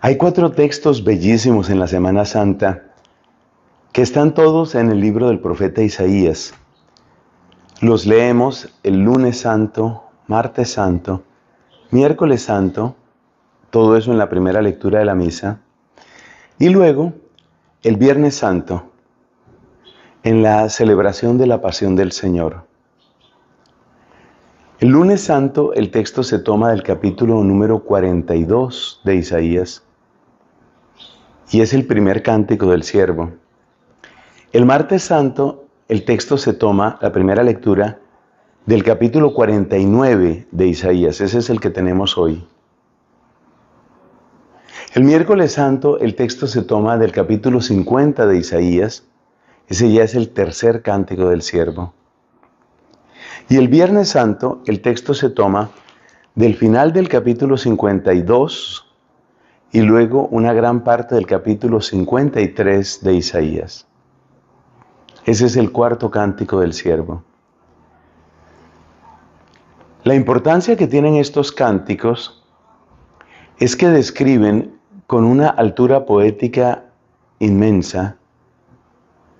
Hay cuatro textos bellísimos en la Semana Santa que están todos en el libro del profeta Isaías. Los leemos el lunes santo, martes santo, miércoles santo, todo eso en la primera lectura de la misa, y luego el viernes santo, en la celebración de la pasión del Señor. El lunes santo el texto se toma del capítulo número 42 de Isaías y es el primer cántico del siervo. El martes santo el texto se toma, la primera lectura, del capítulo 49 de Isaías. Ese es el que tenemos hoy. El miércoles santo el texto se toma del capítulo 50 de Isaías. Ese ya es el tercer cántico del siervo. Y el viernes santo el texto se toma del final del capítulo 52 y luego una gran parte del capítulo 53 de Isaías. Ese es el cuarto cántico del siervo. La importancia que tienen estos cánticos es que describen con una altura poética inmensa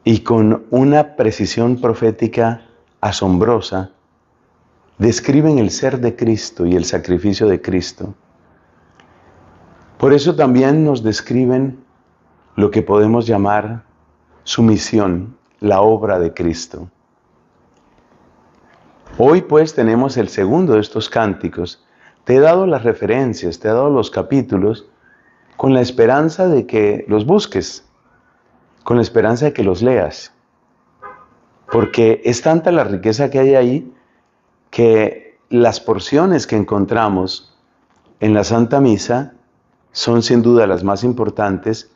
y con una precisión profética asombrosa, describen el ser de Cristo y el sacrificio de Cristo. Por eso también nos describen lo que podemos llamar su misión, la obra de Cristo. Hoy pues tenemos el segundo de estos cánticos. Te he dado las referencias, te he dado los capítulos con la esperanza de que los busques, con la esperanza de que los leas. Porque es tanta la riqueza que hay ahí que las porciones que encontramos en la Santa Misa son sin duda las más importantes,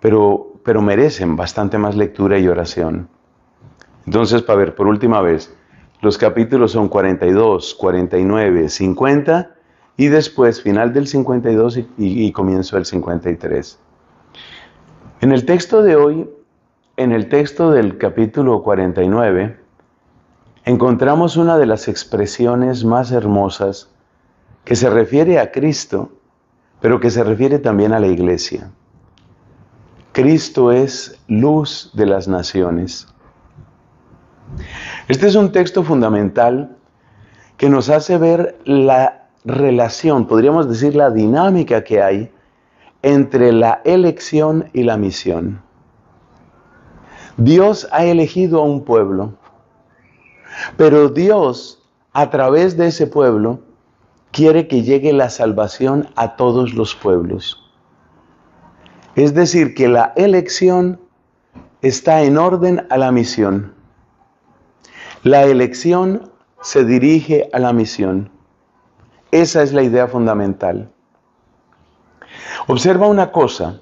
pero, pero merecen bastante más lectura y oración. Entonces, para ver, por última vez, los capítulos son 42, 49, 50 y después final del 52 y, y comienzo del 53. En el texto de hoy, en el texto del capítulo 49, encontramos una de las expresiones más hermosas que se refiere a Cristo pero que se refiere también a la iglesia. Cristo es luz de las naciones. Este es un texto fundamental que nos hace ver la relación, podríamos decir la dinámica que hay entre la elección y la misión. Dios ha elegido a un pueblo, pero Dios a través de ese pueblo quiere que llegue la salvación a todos los pueblos. Es decir, que la elección está en orden a la misión. La elección se dirige a la misión. Esa es la idea fundamental. Observa una cosa,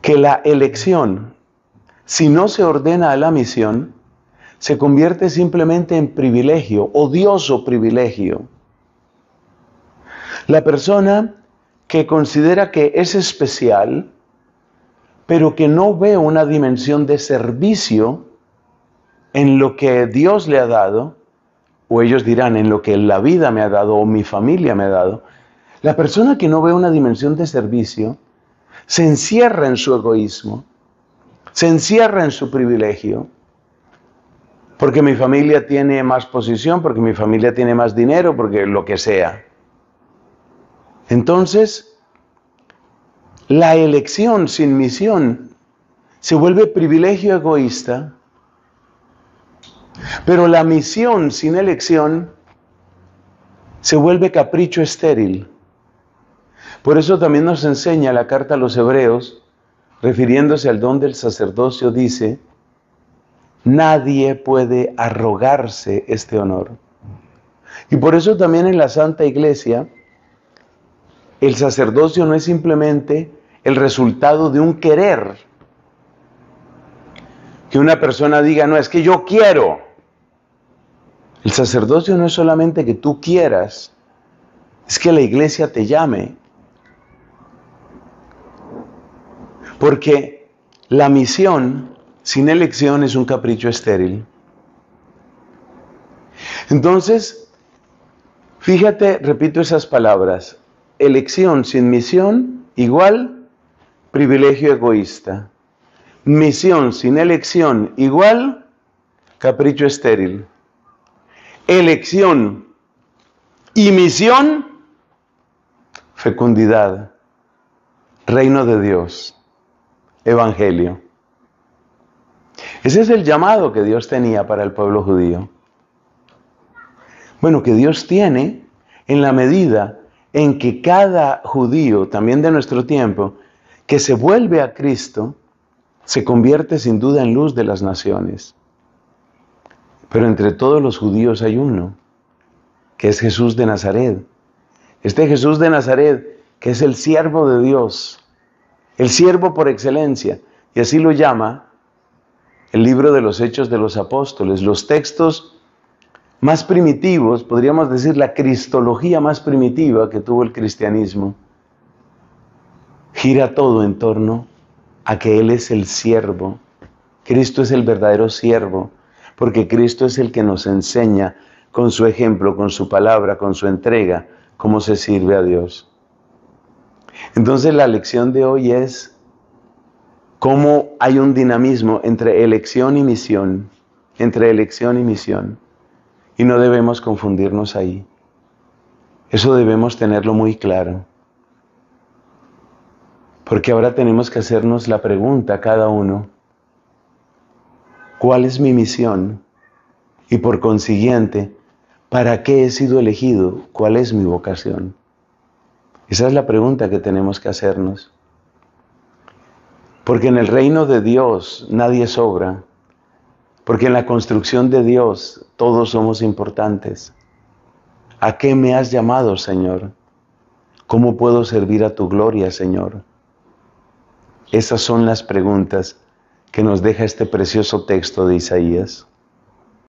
que la elección, si no se ordena a la misión, se convierte simplemente en privilegio, odioso privilegio la persona que considera que es especial, pero que no ve una dimensión de servicio en lo que Dios le ha dado, o ellos dirán en lo que la vida me ha dado o mi familia me ha dado, la persona que no ve una dimensión de servicio se encierra en su egoísmo, se encierra en su privilegio, porque mi familia tiene más posición, porque mi familia tiene más dinero, porque lo que sea. Entonces, la elección sin misión se vuelve privilegio egoísta, pero la misión sin elección se vuelve capricho estéril. Por eso también nos enseña la carta a los hebreos, refiriéndose al don del sacerdocio, dice, nadie puede arrogarse este honor. Y por eso también en la Santa Iglesia, el sacerdocio no es simplemente el resultado de un querer. Que una persona diga, no, es que yo quiero. El sacerdocio no es solamente que tú quieras, es que la iglesia te llame. Porque la misión sin elección es un capricho estéril. Entonces, fíjate, repito esas palabras, elección sin misión igual privilegio egoísta. Misión sin elección igual capricho estéril. Elección y misión, fecundidad, reino de Dios, evangelio. Ese es el llamado que Dios tenía para el pueblo judío. Bueno, que Dios tiene en la medida en que cada judío, también de nuestro tiempo, que se vuelve a Cristo, se convierte sin duda en luz de las naciones. Pero entre todos los judíos hay uno, que es Jesús de Nazaret. Este Jesús de Nazaret, que es el siervo de Dios, el siervo por excelencia, y así lo llama el libro de los Hechos de los Apóstoles, los textos más primitivos, podríamos decir la cristología más primitiva que tuvo el cristianismo, gira todo en torno a que Él es el siervo. Cristo es el verdadero siervo, porque Cristo es el que nos enseña con su ejemplo, con su palabra, con su entrega, cómo se sirve a Dios. Entonces la lección de hoy es cómo hay un dinamismo entre elección y misión, entre elección y misión. Y no debemos confundirnos ahí. Eso debemos tenerlo muy claro. Porque ahora tenemos que hacernos la pregunta cada uno, ¿cuál es mi misión? Y por consiguiente, ¿para qué he sido elegido? ¿Cuál es mi vocación? Esa es la pregunta que tenemos que hacernos. Porque en el reino de Dios nadie sobra, porque en la construcción de Dios todos somos importantes. ¿A qué me has llamado, Señor? ¿Cómo puedo servir a tu gloria, Señor? Esas son las preguntas que nos deja este precioso texto de Isaías.